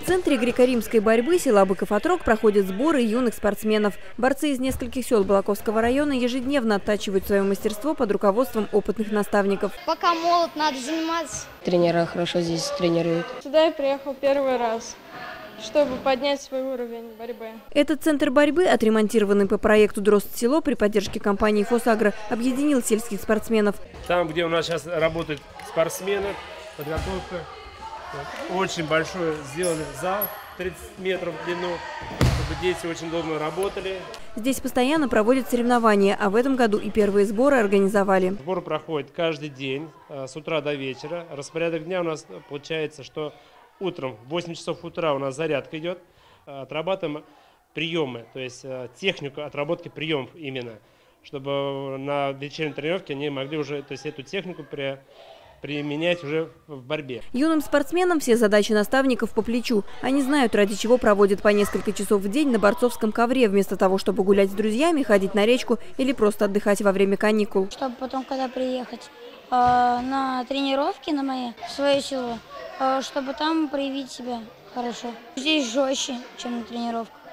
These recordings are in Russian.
В центре греко-римской борьбы села Быков-Отрог проходят сборы юных спортсменов. Борцы из нескольких сел Балаковского района ежедневно оттачивают свое мастерство под руководством опытных наставников. Пока молод, надо заниматься. Тренера хорошо здесь тренируют. Сюда я приехал первый раз, чтобы поднять свой уровень борьбы. Этот центр борьбы, отремонтированный по проекту «Дрозд-село» при поддержке компании «Фосагро», объединил сельских спортсменов. Там, где у нас сейчас работают спортсмены, подготовка. Очень большой сделали зал, 30 метров в длину, чтобы дети очень удобно работали. Здесь постоянно проводят соревнования, а в этом году и первые сборы организовали. Сбор проходит каждый день, э, с утра до вечера. Распорядок дня у нас получается, что утром в 8 часов утра у нас зарядка идет, э, отрабатываем приемы, то есть э, технику отработки приемов именно, чтобы на вечерней тренировке они могли уже то есть, эту технику при применять уже в борьбе. Юным спортсменам все задачи наставников по плечу. Они знают, ради чего проводят по несколько часов в день на борцовском ковре, вместо того, чтобы гулять с друзьями, ходить на речку или просто отдыхать во время каникул. Чтобы потом, когда приехать э, на тренировки на мои, в свое село, э, чтобы там проявить себя хорошо. Здесь жестче, чем на тренировках.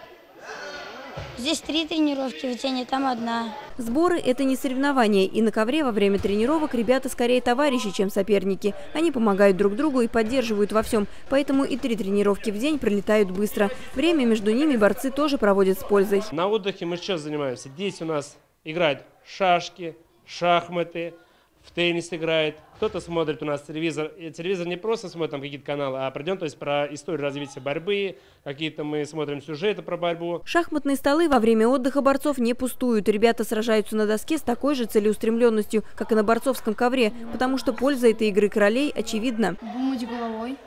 Здесь три тренировки в день, а там одна. Сборы – это не соревнования, и на ковре во время тренировок ребята скорее товарищи, чем соперники. Они помогают друг другу и поддерживают во всем, поэтому и три тренировки в день пролетают быстро. Время между ними борцы тоже проводят с пользой. На отдыхе мы сейчас занимаемся. Здесь у нас играют шашки, шахматы, в теннис играет, кто-то смотрит у нас телевизор. И телевизор не просто смотрит там какие-то каналы, а пройдем то есть про историю развития борьбы, какие-то мы смотрим сюжеты про борьбу. Шахматные столы во время отдыха борцов не пустуют. Ребята сражаются на доске с такой же целеустремленностью, как и на борцовском ковре, потому что польза этой игры королей очевидна. Думать головой.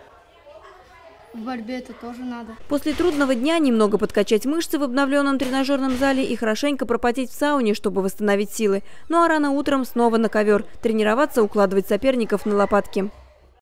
В борьбе это тоже надо. После трудного дня немного подкачать мышцы в обновленном тренажерном зале и хорошенько пропотеть в сауне, чтобы восстановить силы. Ну а рано утром снова на ковер. Тренироваться, укладывать соперников на лопатки.